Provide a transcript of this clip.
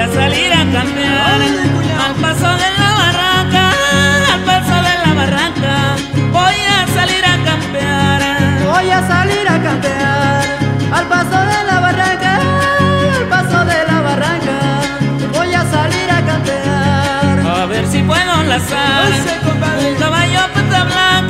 a salir a campear al paso de la barranca, al paso de la barranca. Voy a salir a campear, voy a salir a campear al paso de la barranca, al paso de la barranca. Voy a salir a campear, a ver si puedo enlazar un caballo pata blanca.